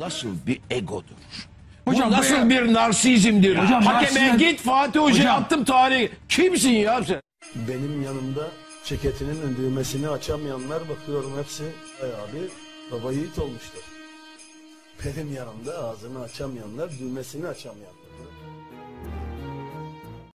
nasıl bir egodur? Hocam bu nasıl bir narsizmdir? Hocam Hakeme narsizm- git Fatih Hoca'ya Hocam- attım tarihi. Kimsin ya sen? Benim yanımda ceketinin düğmesini açamayanlar bakıyorum hepsi bayağı bir baba yiğit olmuşlar. Benim yanımda ağzını açamayanlar, düğmesini açamayanlar.